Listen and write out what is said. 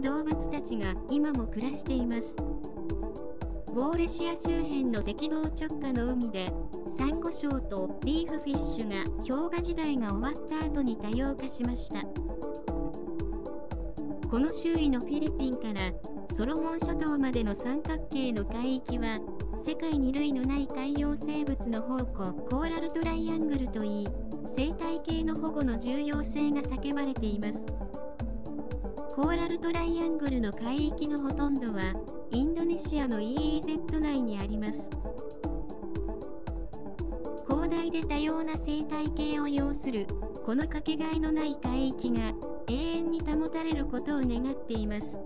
動物たちが今も暮らしています。ゴーレシア周辺の赤道直下の海で、サンゴ礁とリーフフィッシュが氷河時代が終わった後に多様化しました。この周囲のフィリピンからソロモン諸島までの三角形の海域は、世界に類のない海洋生物の宝庫コーラルトライアングルといい、生態系の保護の重要性が叫ばれています。コーラルトライアングルの海域のほとんどは、インドネシアの EEZ 内にあります。広大で多様な生態系を要する、このかけがえのない海域が永遠に保たれることを願っています。